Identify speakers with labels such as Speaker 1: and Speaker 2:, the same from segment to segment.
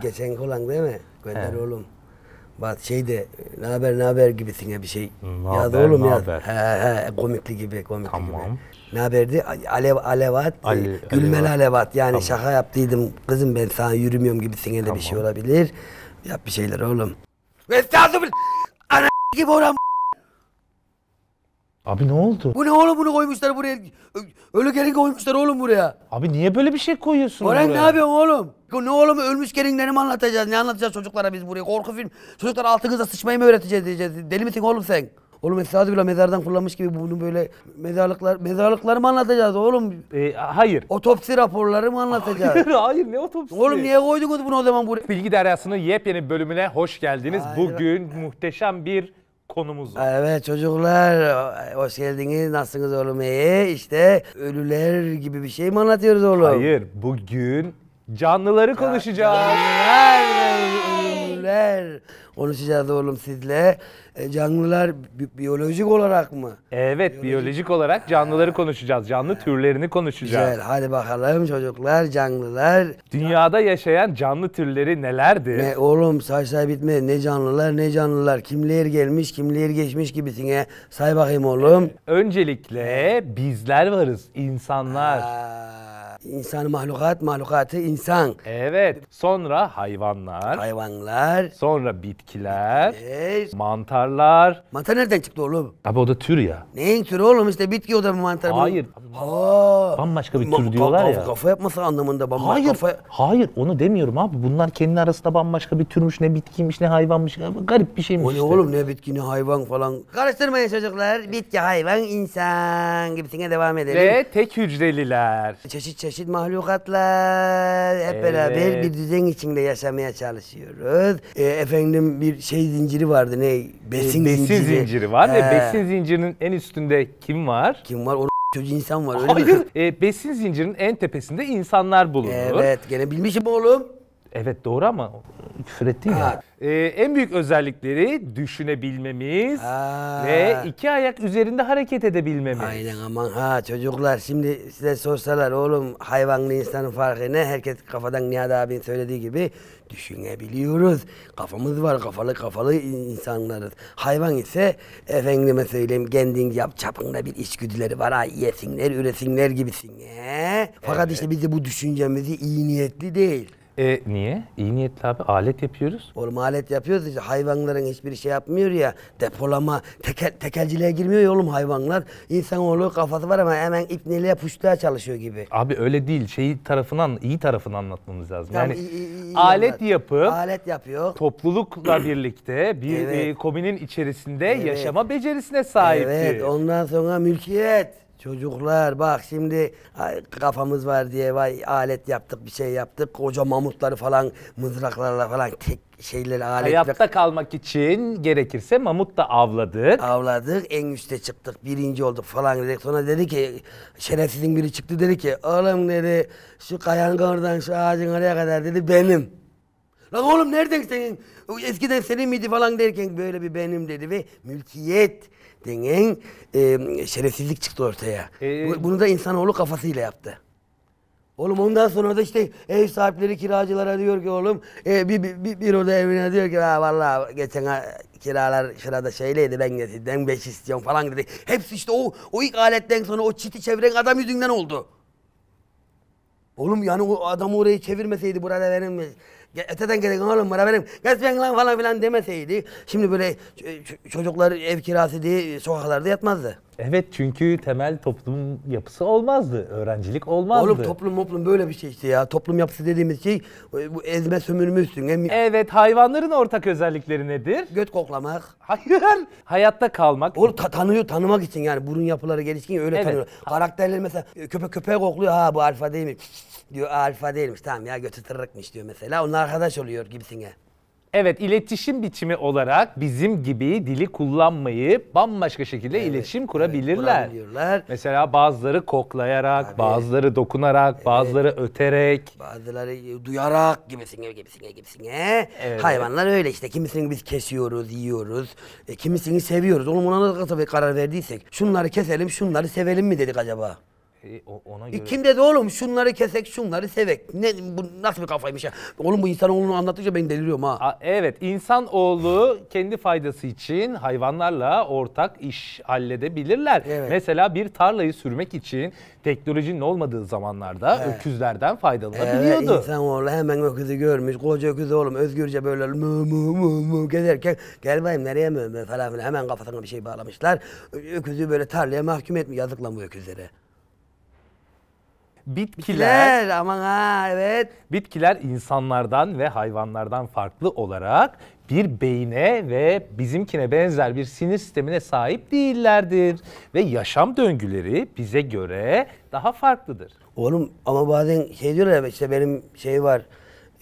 Speaker 1: geçen olan değil mi? Gönder oğlum. Bak şeyde ne haber ne haber gibisin ya bir şey.
Speaker 2: Ne
Speaker 1: ya da oğlum
Speaker 2: ne
Speaker 1: ya.
Speaker 2: haber?
Speaker 1: He he komikli gibi komikli
Speaker 2: Tamam.
Speaker 1: gibi. Ne haberdi? Alev alevat,
Speaker 2: Ale-
Speaker 1: e, gülmeli
Speaker 2: alevat.
Speaker 1: alevat. Yani
Speaker 2: Tamam.
Speaker 1: şaka yaptıydım. Kızım ben sana yürümüyorum gibisine de bir şey
Speaker 2: Tamam.
Speaker 1: olabilir. Yap bir şeyler oğlum. Estağfurullah. Ana gibi oran.
Speaker 2: Abi ne oldu?
Speaker 1: Bu ne oğlum bunu koymuşlar buraya. Ölü gelin koymuşlar oğlum buraya.
Speaker 2: Abi niye böyle bir şey koyuyorsun
Speaker 1: Orhan ne
Speaker 2: buraya?
Speaker 1: yapıyorsun oğlum? Ne oğlum ölmüş gelinleri mi anlatacağız? Ne anlatacağız çocuklara biz buraya? Korku film. Çocuklara altınıza sıçmayı mı öğreteceğiz diyeceğiz. Deli misin oğlum sen? Oğlum estağfurullah mezardan kullanmış gibi bunu böyle mezarlıklar mezarlıkları mı anlatacağız oğlum?
Speaker 2: Ee, hayır.
Speaker 1: Otopsi raporları mı anlatacağız?
Speaker 2: Hayır, hayır ne otopsisi?
Speaker 1: oğlum niye koydunuz bunu o zaman buraya?
Speaker 2: Bilgi Deryası'nın yepyeni bölümüne hoş geldiniz.
Speaker 1: Hayır.
Speaker 2: Bugün muhteşem bir konumuz var.
Speaker 1: Evet çocuklar hoş geldiniz. Nasılsınız oğlum iyi? İşte ölüler gibi bir şey mi anlatıyoruz oğlum?
Speaker 2: Hayır, bugün canlıları konuşacağız.
Speaker 1: Canlılar, ölüler. Konuşacağız oğlum sizle. E, canlılar bi- biyolojik olarak mı?
Speaker 2: Evet, biyolojik olarak canlıları konuşacağız. Canlı türlerini konuşacağız.
Speaker 1: Güzel. Hadi bakalım çocuklar, canlılar.
Speaker 2: Dünyada yaşayan canlı türleri nelerdir?
Speaker 1: Ne oğlum say say bitmez. Ne canlılar ne canlılar. Kimler gelmiş kimler geçmiş gibisine. Say bakayım oğlum.
Speaker 2: Öncelikle bizler varız, insanlar.
Speaker 1: Aa, insan mahlukat, mahlukatı insan.
Speaker 2: Evet, sonra hayvanlar,
Speaker 1: Hayvanlar.
Speaker 2: sonra bitkiler,
Speaker 1: Evet.
Speaker 2: mantarlar.
Speaker 1: Mantar nereden çıktı oğlum?
Speaker 2: Abi o da tür ya.
Speaker 1: Neyin türü oğlum işte bitki o da bir mantar.
Speaker 2: Hayır.
Speaker 1: Aa.
Speaker 2: Bambaşka bir tür diyorlar ya.
Speaker 1: Kafa yapması anlamında bambaşka
Speaker 2: Hayır,
Speaker 1: kafa.
Speaker 2: hayır onu demiyorum abi. Bunlar kendi arasında bambaşka bir türmüş, ne bitkiymiş, ne hayvanmış. Garip bir şeymiş
Speaker 1: O ne
Speaker 2: işte.
Speaker 1: oğlum ne bitki ne hayvan falan. Karıştırmayın çocuklar. Bitki, hayvan, insan gibisine devam edelim.
Speaker 2: Ve tek hücreliler.
Speaker 1: Çeşit çeşit mahlukatlar hep
Speaker 2: Evet.
Speaker 1: beraber bir düzen içinde yaşamaya çalışıyoruz. Ee, efendim bir şey zinciri vardı ne? Besin,
Speaker 2: Besin, besin zinciri. var ve
Speaker 1: He.
Speaker 2: besin zincirinin en üstünde kim var?
Speaker 1: Kim var? O çocuğu insan var öyle mi?
Speaker 2: Hayır. E, besin zincirinin en tepesinde insanlar bulunur.
Speaker 1: Evet gene bilmişim oğlum.
Speaker 2: Evet doğru ama küfür ettin ya.
Speaker 1: Ha.
Speaker 2: E, en büyük özellikleri düşünebilmemiz
Speaker 1: Ha.
Speaker 2: ve iki ayak üzerinde hareket edebilmemiz.
Speaker 1: Aynen aman ha çocuklar şimdi size sorsalar oğlum hayvanla insanın farkı ne? Herkes kafadan Nihat abinin söylediği gibi düşünebiliyoruz. Kafamız var kafalı kafalı insanlarız. Hayvan ise efendime söyleyeyim kendin yap çapında bir içgüdüleri var ha yesinler üresinler gibisin. He? Fakat işte biz de bu düşüncemizi iyi niyetli değil.
Speaker 2: E, niye? İyi niyetli abi alet yapıyoruz.
Speaker 1: Oğlum alet yapıyoruz işte hayvanların hiçbir şey yapmıyor ya depolama tekel, tekelciliğe girmiyor ya oğlum hayvanlar. İnsanoğlu kafası var ama hemen ipneliğe puştuğa çalışıyor gibi.
Speaker 2: Abi öyle değil. Şeyi tarafından, iyi tarafını anlatmamız lazım.
Speaker 1: Tamam,
Speaker 2: yani
Speaker 1: iyi- iyi- iyi
Speaker 2: alet
Speaker 1: anlat.
Speaker 2: yapıp
Speaker 1: Alet yapıyor.
Speaker 2: toplulukla birlikte bir
Speaker 1: Evet.
Speaker 2: e, komünün içerisinde
Speaker 1: Evet.
Speaker 2: yaşama becerisine sahipti.
Speaker 1: Evet ondan sonra mülkiyet. Çocuklar bak şimdi ay, kafamız var diye vay alet yaptık bir şey yaptık. Koca mamutları falan mızraklarla falan tek şeyleri aletle
Speaker 2: Hayatta kalmak için gerekirse mamut da avladık.
Speaker 1: avladık. En üste çıktık. Birinci olduk falan dedik. Sonra dedi ki şerefsizin biri çıktı dedi ki oğlum dedi şu kayanın oradan şu ağacın oraya kadar dedi benim. Lan oğlum nereden senin? Eskiden senin miydi falan derken böyle bir benim dedi ve mülkiyet denen e, şerefsizlik çıktı ortaya.
Speaker 2: Ee,
Speaker 1: Bu- Bunu da insanoğlu kafasıyla yaptı. Oğlum ondan sonra da işte ev sahipleri kiracılara diyor ki oğlum e, bir, bir, bir, bir oda evine diyor ki ha vallahi geçen kiralar şurada şöyleydi ben sizden beş istiyorum falan dedi. Hepsi işte o, o ilk aletten sonra o çiti çeviren adam yüzünden oldu. Oğlum yani o adamı orayı çevirmeseydi burada benim ge- öteden gelen oğlum bura benim geçmeyin lan falan filan demeseydi şimdi böyle çocuklar ev kirası diye sokaklarda yatmazdı.
Speaker 2: Evet çünkü temel toplum yapısı olmazdı. Öğrencilik olmazdı.
Speaker 1: Oğlum toplum toplum böyle bir şey işte ya. Toplum yapısı dediğimiz şey e, bu ezme sömürme üstüne
Speaker 2: Evet hayvanların ortak özellikleri nedir?
Speaker 1: göt koklamak.
Speaker 2: Hayır. Hayatta kalmak.
Speaker 1: Oğlum ta- tanıyor tanımak için yani burun yapıları gelişkin öyle
Speaker 2: Evet.
Speaker 1: tanıyor. Karakterleri mesela e, köpek köpeğe kokluyor ha bu alfa değil mi? diyor "Aa, alfa değilmiş tamam ya götü tırrıkmış diyor mesela. Onlar arkadaş oluyor gibisine.
Speaker 2: Evet iletişim biçimi olarak bizim gibi dili kullanmayıp bambaşka şekilde iletişim kurabilirler.
Speaker 1: kurabiliyorlar.
Speaker 2: Mesela bazıları koklayarak,
Speaker 1: Tabii.
Speaker 2: bazıları dokunarak, bazıları öterek.
Speaker 1: Bazıları e, duyarak gibisine gibisine gibisine.
Speaker 2: Evet.
Speaker 1: Hayvanlar öyle işte. Kimisini biz kesiyoruz, yiyoruz. E, kimisini seviyoruz. Oğlum ona nasıl karar verdiysek. Şunları keselim, şunları sevelim mi dedik acaba?
Speaker 2: E, o- ona göre.
Speaker 1: E, kim dedi oğlum şunları kesek şunları sevek. Ne bu nasıl bir kafaymış ya? Oğlum bu insanoğlunu anlatınca ben deliriyorum ha.
Speaker 2: A- Evet, insanoğlu kendi faydası için hayvanlarla ortak iş halledebilirler.
Speaker 1: Evet.
Speaker 2: Mesela bir tarlayı sürmek için teknolojinin olmadığı zamanlarda öküzlerden
Speaker 1: Evet,
Speaker 2: faydalanabiliyordu.
Speaker 1: insanoğlu hemen öküzü görmüş. Koca öküzü oğlum özgürce böyle mı mı mı mı gezerken gel bayım nereye mı mı falan filan hemen kafasına bir şey bağlamışlar. Ö- Öküzü böyle tarlaya mahkum etmiş. Yazık lan bu öküzlere.
Speaker 2: Bitkiler,
Speaker 1: Bitkiler aman ha evet.
Speaker 2: bitkiler insanlardan ve hayvanlardan farklı olarak bir beyne ve bizimkine benzer bir sinir sistemine sahip değillerdir ve yaşam döngüleri bize göre daha farklıdır.
Speaker 1: Oğlum ama bazen şey diyorlar ya işte benim şey var.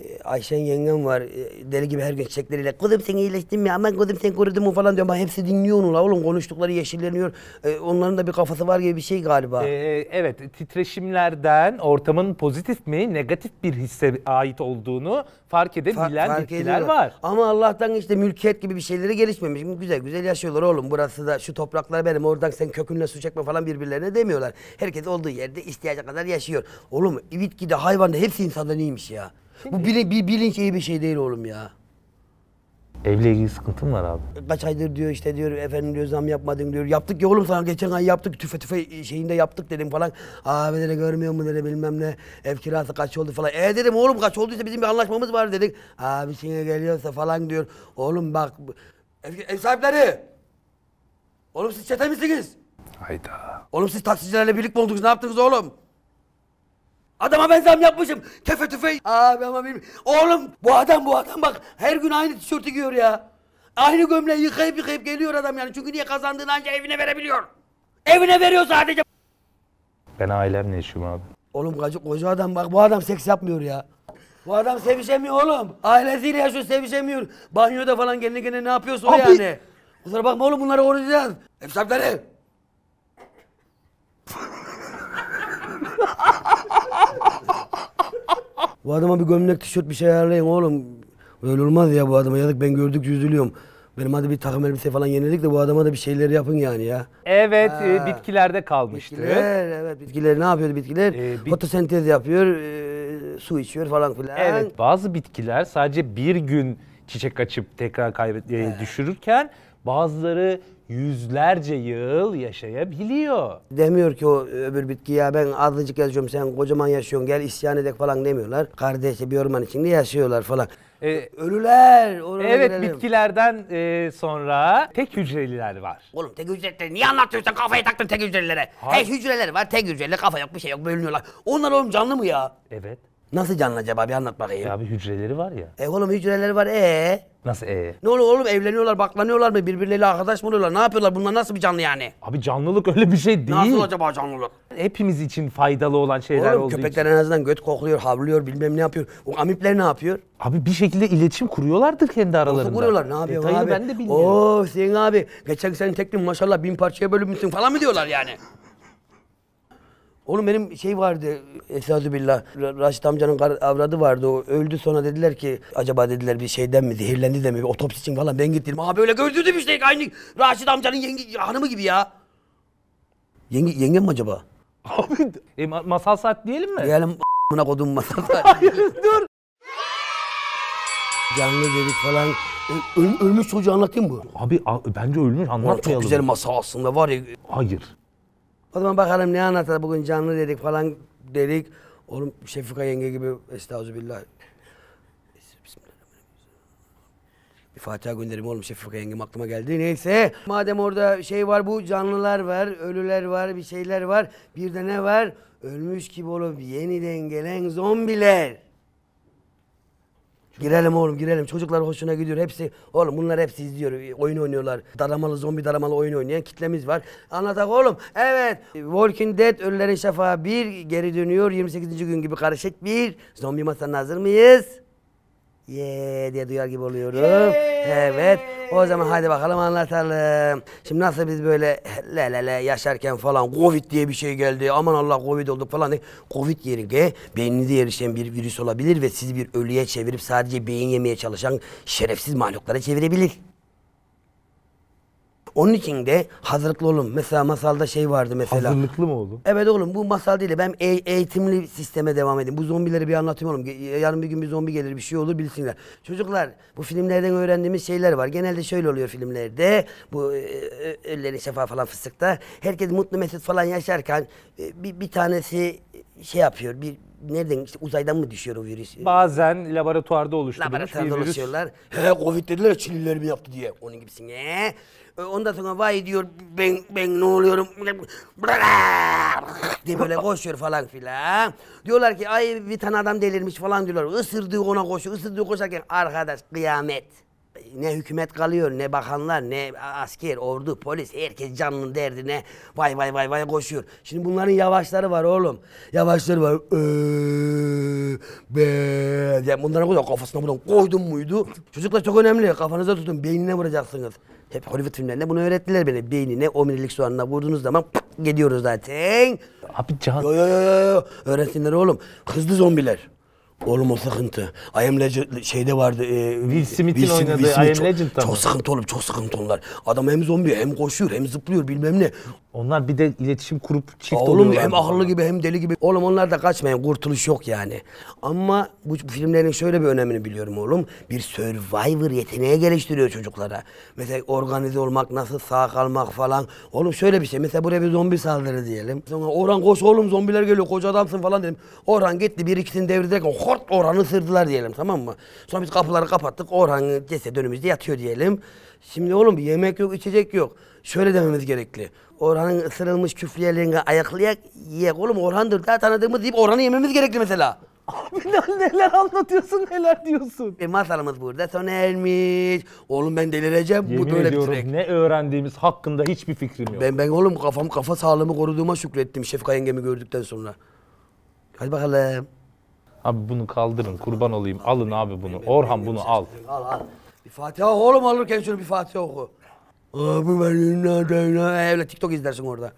Speaker 1: E, Ayşen yengem var. e, Deli gibi her gün çiçekleriyle. Kızım sen iyileştin mi? Aman kızım sen kurudun mu falan diyor. Ama hepsi dinliyor onu la oğlum. Konuştukları yeşilleniyor. E, onların da bir kafası var gibi bir şey galiba.
Speaker 2: Ee, evet, titreşimlerden ortamın pozitif mi, negatif bir hisse ait olduğunu fark
Speaker 1: Fa-
Speaker 2: edebilen
Speaker 1: fark
Speaker 2: bitkiler
Speaker 1: ediyorlar.
Speaker 2: var.
Speaker 1: Ama Allah'tan işte mülkiyet gibi bir şeyleri gelişmemiş. Güzel güzel yaşıyorlar oğlum. Burası da şu topraklar benim. Oradan sen kökünle su çekme falan birbirlerine demiyorlar. Herkes olduğu yerde ihtiyacı kadar yaşıyor. Oğlum bitkide hayvanda hepsi insandan iyiymiş ya. Bu bilin, bir bilinç iyi bir şey değil oğlum ya.
Speaker 2: Evle ilgili sıkıntım var abi.
Speaker 1: Kaç aydır diyor işte diyor efendim diyor zam yapmadın diyor. Yaptık ya oğlum sana geçen ay yaptık tüfe tüfe şeyinde yaptık dedim falan. Abi dedi görmüyor mu dedi bilmem ne ev kirası kaç oldu falan. E dedim oğlum kaç olduysa bizim bir anlaşmamız var dedik. Abi şimdi geliyorsa falan diyor. Oğlum bak ev, ev sahipleri. Oğlum siz çete misiniz?
Speaker 2: Hayda.
Speaker 1: Oğlum siz taksicilerle birlik mi oldunuz ne yaptınız oğlum? Adama ben zam yapmışım. Tefe tüfe. Abi ama benim... Oğlum bu adam bu adam bak her gün aynı tişörtü giyiyor ya. Aynı gömleği yıkayıp yıkayıp geliyor adam yani. Çünkü niye kazandığını anca evine verebiliyor. Evine veriyor sadece.
Speaker 2: Ben ailemle yaşıyorum abi.
Speaker 1: Oğlum koca, koca adam bak bu adam seks yapmıyor ya. Bu adam sevişemiyor oğlum. Ailesiyle yaşıyor sevişemiyor. Banyoda falan kendi kendine ne yapıyorsa o
Speaker 2: Abi-
Speaker 1: yani. Kusura bakma oğlum bunları koruyacağız. Ev sahipleri. Bu adama bir gömlek tişört bir şey ayarlayın oğlum. Öyle olmaz ya bu adama yazık ben gördükçe üzülüyorum. Benim hadi bir takım elbise falan yeniledik de bu adama da bir şeyler yapın yani ya.
Speaker 2: Evet,
Speaker 1: Ha.
Speaker 2: e, bitkilerde kalmıştı.
Speaker 1: Bitkiler evet bitkiler ne yapıyor bitkiler?
Speaker 2: Ee, bit-
Speaker 1: Fotosentez yapıyor, e, su içiyor falan filan.
Speaker 2: Evet, bazı bitkiler sadece bir gün çiçek açıp tekrar kaybet e, düşürürken bazıları yüzlerce yıl yaşayabiliyor.
Speaker 1: Demiyor ki o öbür bitki ya ben azıcık yaşıyorum sen kocaman yaşıyorsun gel isyan edek falan demiyorlar. Kardeşi bir orman içinde yaşıyorlar falan.
Speaker 2: Ee,
Speaker 1: Ölüler. oraya
Speaker 2: Evet,
Speaker 1: girelim.
Speaker 2: bitkilerden e, sonra tek hücreliler var.
Speaker 1: Oğlum tek hücreleri niye anlatıyorsun kafayı taktın tek hücrelere?
Speaker 2: Hayır.
Speaker 1: Tek hücreler var tek hücreli kafa yok bir şey yok bölünüyorlar. Onlar oğlum canlı mı ya?
Speaker 2: Evet.
Speaker 1: Nasıl canlı acaba bir anlat bakayım.
Speaker 2: Ya bir hücreleri var ya.
Speaker 1: E oğlum hücreleri var ee?
Speaker 2: Nasıl e?
Speaker 1: Ne oluyor oğlum evleniyorlar baklanıyorlar mı birbirleriyle arkadaş mı oluyorlar ne yapıyorlar bunlar nasıl bir canlı yani?
Speaker 2: Abi canlılık öyle bir şey değil.
Speaker 1: Nasıl acaba canlılık?
Speaker 2: Hepimiz için faydalı olan şeyler
Speaker 1: Oğlum
Speaker 2: olduğu
Speaker 1: köpekler
Speaker 2: için.
Speaker 1: en azından göt kokluyor, havlıyor, bilmem ne yapıyor. O amipler ne yapıyor?
Speaker 2: Abi bir şekilde iletişim kuruyorlardır kendi aralarında.
Speaker 1: Nasıl kuruyorlar? Ne yapıyor
Speaker 2: Detayını
Speaker 1: abi?
Speaker 2: ben de bilmiyorum.
Speaker 1: Oo Hüseyin abi, geçen sene teknin maşallah bin parçaya bölünmüşsün falan mı diyorlar yani? Oğlum benim şey vardı, Estağfirullah, Ra- Raşit amcanın avradı vardı, o öldü sonra dediler ki, acaba dediler bir şeyden mi, zehirlendi de mi, otopsi için falan ben gittim. Abi öyle gördürdüm işte, aynı Raşit amcanın yenge, hanımı gibi ya. Yenge, yengem mi acaba?
Speaker 2: Abi e, ma- masal saat diyelim mi?
Speaker 1: Diyelim buna kodum masada.
Speaker 2: Hayır dur.
Speaker 1: Canlı dedik falan. Ö- öl- ölmüş çocuğu anlatayım mı?
Speaker 2: Abi a- bence ölmüş anlatmayalım.
Speaker 1: çok güzel masal aslında var ya.
Speaker 2: Hayır.
Speaker 1: O zaman bakalım ne anlatar bugün canlı dedik falan dedik. Oğlum Şefika yenge gibi estağfurullah. Bir Fatiha gönderim oğlum Şefika yengem aklıma geldi. Neyse. Madem orada şey var bu canlılar var, ölüler var, bir şeyler var. Bir de ne var? Ölmüş gibi olup yeniden gelen zombiler. Girelim oğlum girelim. Çocuklar hoşuna gidiyor. Hepsi oğlum bunlar hepsi izliyor. Oyun oynuyorlar. Daramalı zombi daramalı oyun oynayan kitlemiz var. Anlatak oğlum. Evet. Walking Dead Ölülerin Şafağı 1 geri dönüyor. 28. gün gibi karışık bir. Zombi masanına hazır mıyız? Ye diye duyar gibi oluyorum. Evet. O zaman hadi bakalım anlatalım. Şimdi nasıl biz böyle le le le yaşarken falan Covid diye bir şey geldi. Aman Allah Covid olduk falan diye. Covid yerine beyninize yerleşen bir virüs olabilir ve sizi bir ölüye çevirip sadece beyin yemeye çalışan şerefsiz mahluklara çevirebilir. Onun için de hazırlıklı olun. Mesela masalda şey vardı mesela.
Speaker 2: Hazırlıklı mı oğlum?
Speaker 1: Evet oğlum bu masal değil de ben e- eğitimli sisteme devam edeyim. Bu zombileri bir anlatayım oğlum. Ge- Yarın bir gün bir zombi gelir bir şey olur bilsinler. Çocuklar bu filmlerden öğrendiğimiz şeyler var. Genelde şöyle oluyor filmlerde. Bu e, e, ölülerin şefa falan fıstıkta. Herkes mutlu mesut falan yaşarken e, bir, bir tanesi şey yapıyor. Bir nereden işte uzaydan mı düşüyor o virüs?
Speaker 2: Bazen laboratuvarda oluşturulmuş bir
Speaker 1: Laboratuvarda
Speaker 2: virüs.
Speaker 1: dolaşıyorlar. He Covid dediler Çinliler mi yaptı diye. Onun gibisine. E, Ondan sonra vay diyor ben ben ne oluyorum diye böyle koşuyor falan filan. Diyorlar ki ay bir tane adam delirmiş falan diyorlar. Isırdığı ona koşuyor. Isırdığı koşarken arkadaş kıyamet. Ne hükümet kalıyor, ne bakanlar, ne asker, ordu, polis, herkes canının derdine vay vay vay vay koşuyor. Şimdi bunların yavaşları var oğlum. Yavaşları var. Ee, be. Yani bunlara koyuyor kafasına buradan koydum muydu? Çocuklar çok önemli. Kafanıza tutun. Beynine vuracaksınız. Hep Hollywood filmlerinde bunu öğrettiler beni. Beynine omurilik soğanına vurduğunuz zaman gidiyoruz zaten.
Speaker 2: Abi can
Speaker 1: Yo yo yo yo yo. Öğretsinler oğlum. Hızlı zombiler. Oğlum o sıkıntı. I Am Legend şeyde vardı. E,
Speaker 2: Will Smith'in
Speaker 1: Smith-
Speaker 2: oynadığı
Speaker 1: Will Smith
Speaker 2: I Am
Speaker 1: çok-? Çok sıkıntı oğlum çok sıkıntı onlar. Adam hem zombi hem koşuyor hem zıplıyor bilmem ne.
Speaker 2: Onlar bir de iletişim kurup çift
Speaker 1: Oğlum
Speaker 2: oluyorlar.
Speaker 1: hem akıllı gibi hem deli gibi. Oğlum onlar da kaçmayın kurtuluş yok yani. Ama bu, filmlerin şöyle bir önemini biliyorum oğlum. Bir survivor yeteneği geliştiriyor çocuklara. Mesela organize olmak, nasıl sağ kalmak falan. Oğlum şöyle bir şey. Mesela buraya bir zombi saldırı diyelim. Sonra Orhan koş oğlum zombiler geliyor koca adamsın falan dedim. Orhan gitti bir ikisini devirderken hort Orhan'ı ısırdılar diyelim tamam mı? Sonra biz kapıları kapattık. Orhan ceset önümüzde yatıyor diyelim. Şimdi oğlum bir yemek yok içecek yok. Şöyle dememiz gerekli. Orhan'ın ısırılmış küflüyelerini ayaklayak yiyek oğlum Orhan'dır daha tanıdığımız deyip Orhan'ı yememiz gerekli mesela.
Speaker 2: Abi neler anlatıyorsun neler diyorsun.
Speaker 1: E, masalımız burada sona ermiş. Oğlum ben delireceğim.
Speaker 2: Yemin
Speaker 1: Bu böyle
Speaker 2: ediyorum
Speaker 1: bitirek.
Speaker 2: ne öğrendiğimiz hakkında hiçbir fikrim yok.
Speaker 1: Ben ben oğlum kafam kafa sağlığımı koruduğuma şükrettim Şefika yengemi gördükten sonra. Hadi bakalım.
Speaker 2: Abi bunu kaldırın kurban olayım alın abi bunu. Orhan bunu al.
Speaker 1: Al al. Bir Fatiha oğlum alırken şunu bir Fatiha oku. Bu benim ne TikTok izlersin orada.